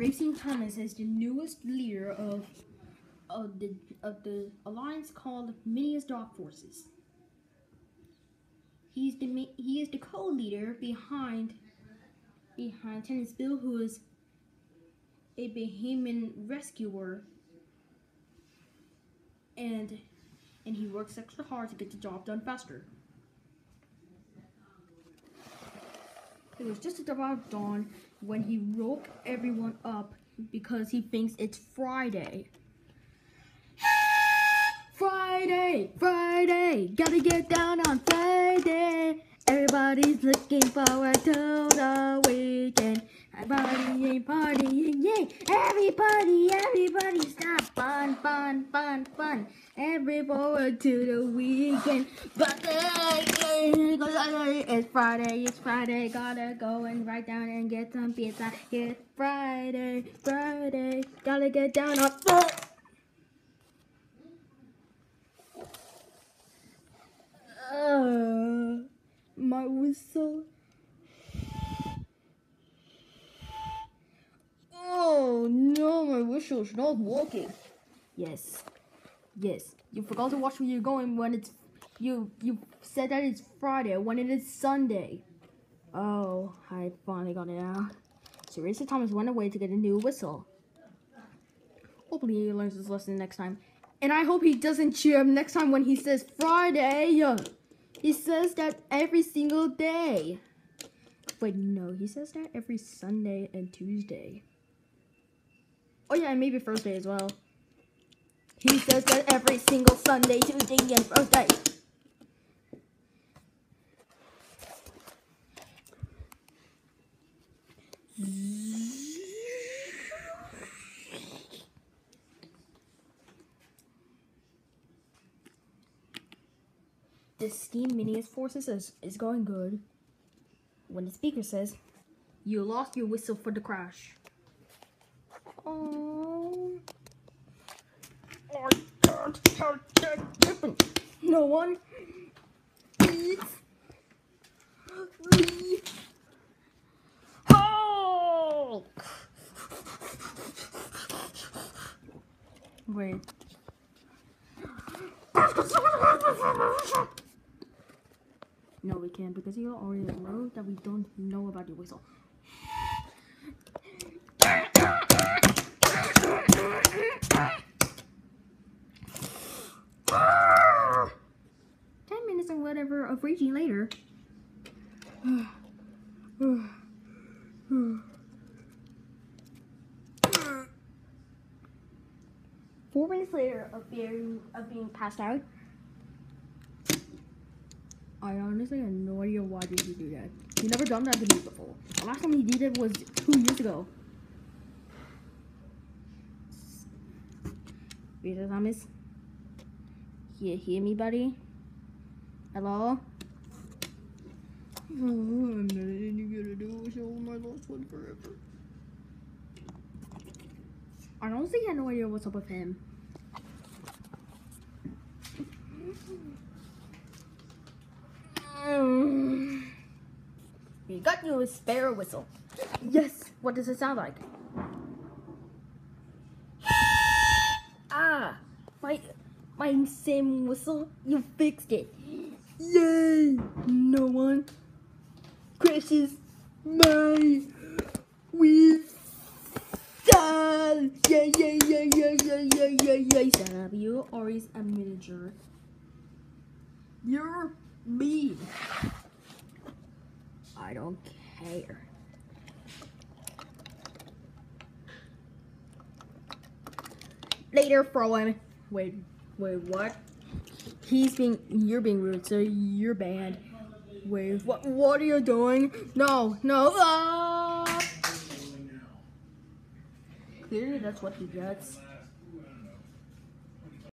Racing Thomas is the newest leader of of the of the alliance called Minius Dog Forces. He's the he is the co-leader behind behind Tennis Bill, who is a Bahamian rescuer, and and he works extra hard to get the job done faster. It was just about dawn when he woke everyone up because he thinks it's Friday. Friday, Friday, gotta get down on Friday. Everybody's looking forward to the weekend. Partying, partying, yay! Everybody, everybody, stop! Fun, fun, fun, fun. Every forward to the weekend. But it's Friday, it's Friday. Gotta go and write down and get some pizza. It's Friday, Friday. Gotta get down on. Uh, my whistle. Oh no, my whistle's not working. Yes, yes. You forgot to watch where you're going when it's you. You said that it's Friday when it is Sunday. Oh, I finally got it out. Racer Thomas went away to get a new whistle. Hopefully he learns his lesson next time. And I hope he doesn't cheer him next time when he says Friday. He says that every single day. Wait, no, he says that every Sunday and Tuesday. Oh yeah, and maybe Thursday as well. He says that every single Sunday, Tuesday, and Thursday. The Steam Minius Forces is, is going good. When the speaker says, you lost your whistle for the crash. Oh. I can't. No one the Hulk. Wait. No, we can't because you already know that we don't know about your whistle. Ten minutes or whatever of raging later. Four minutes later of being of being passed out. I honestly have no idea why did he do that. He never done that to me before. The last time he did it was two years ago. Peter Thomas. You hear me, buddy? Hello? Oh, I'm not any gonna do show my lost one forever. I honestly had no idea what's up with him. You got you a spare whistle. Yes. What does it sound like? ah, my my same whistle. You fixed it. Yay! No one crashes my wheelstyle! Ah, yeah, yeah, yeah, yeah, yeah, yeah, yeah, yeah, Savio or is a miniature. You're mean. I don't care. Later, Frowen. Wait, wait, what? He's being, you're being rude, so you're banned. Wait, what, what are you doing? No, no, ah! Clearly that's what he gets.